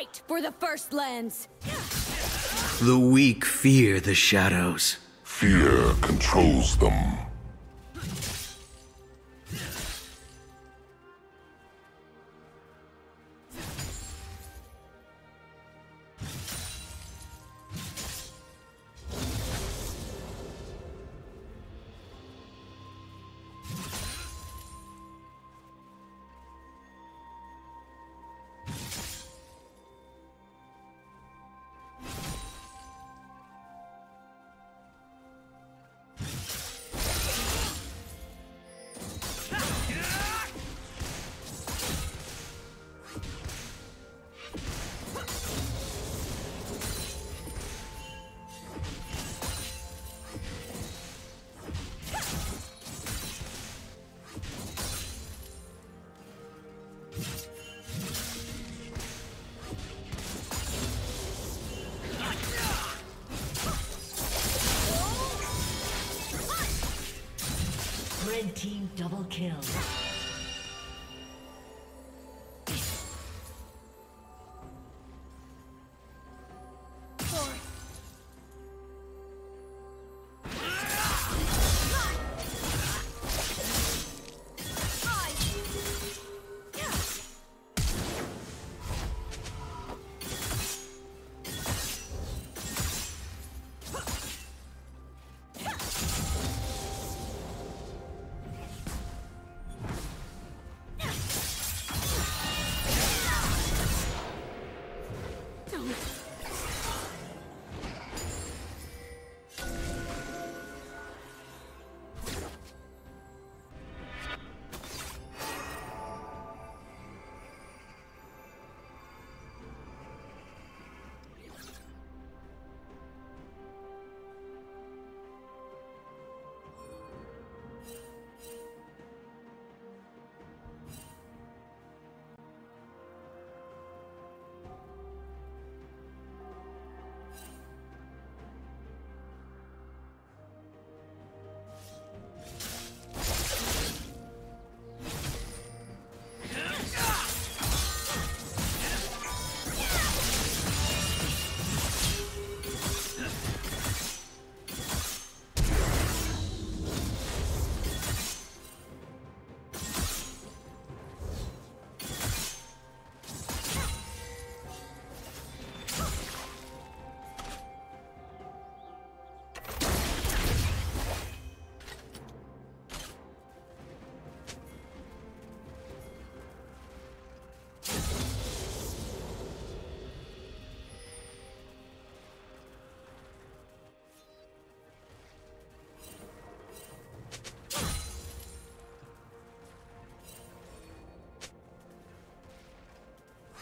Fight for the First Lands! The weak fear the shadows. Fear controls them. Team double kill.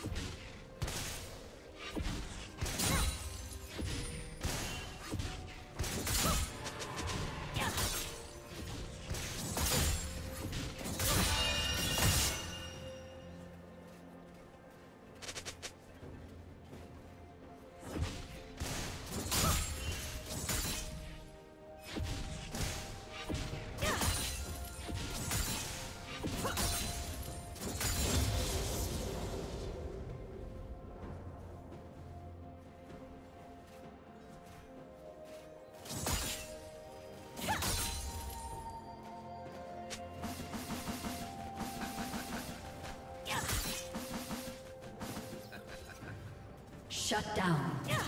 you Shut down.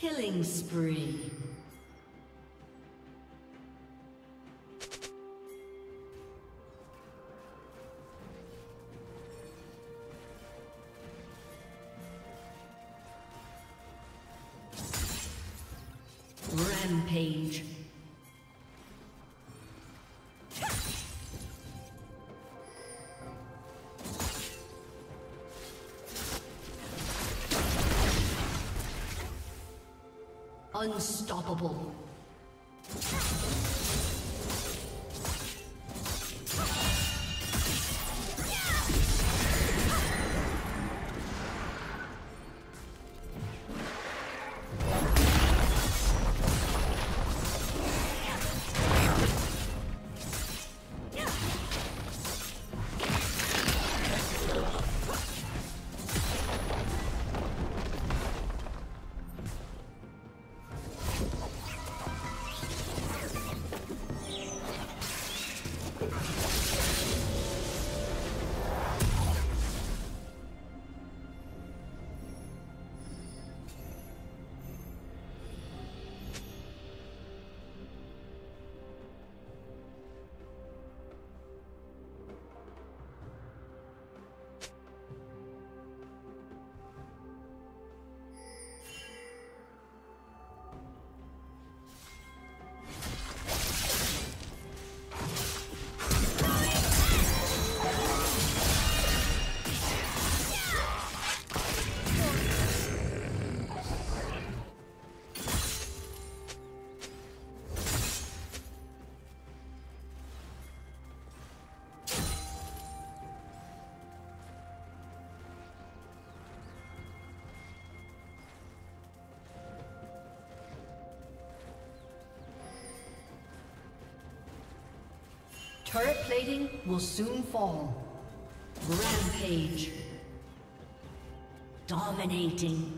Killing spree. Unstoppable. Turret plating will soon fall. Rampage. Dominating.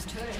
team's turret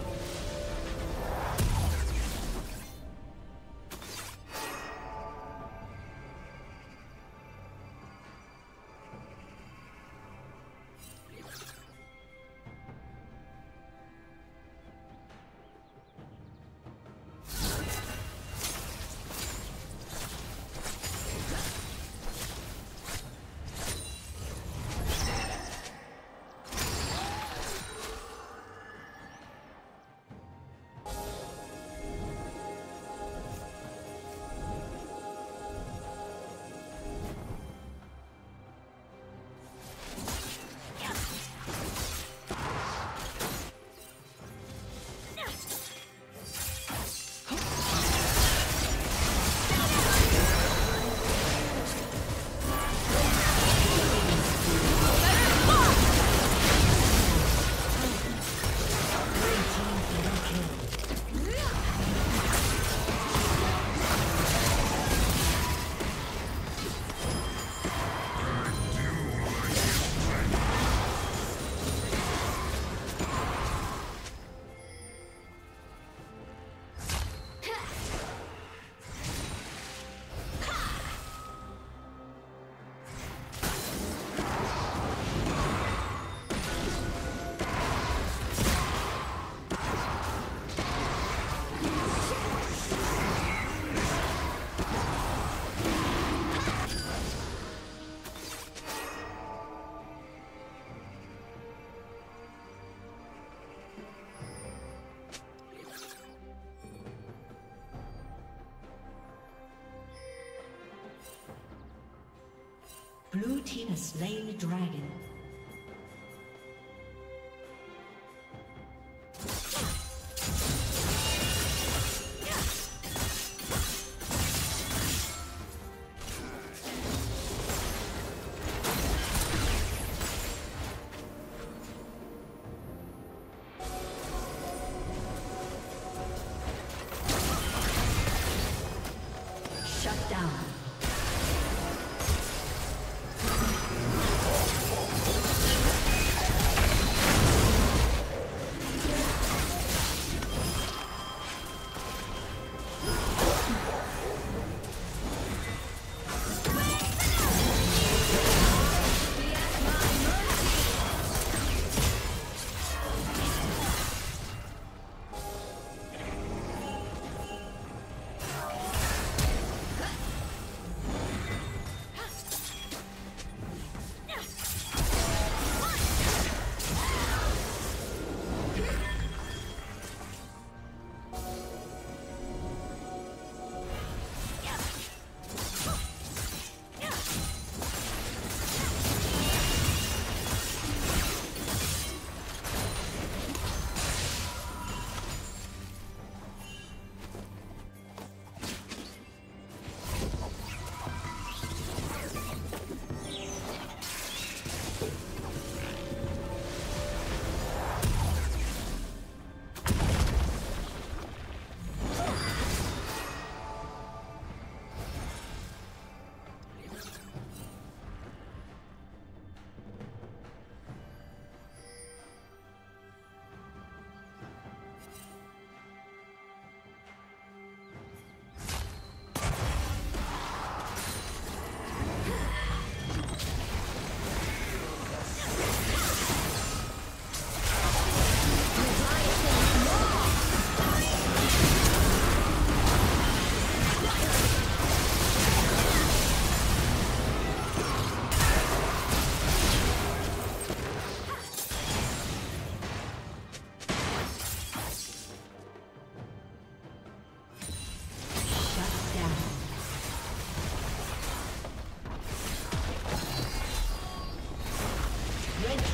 Blue team has slain the dragon.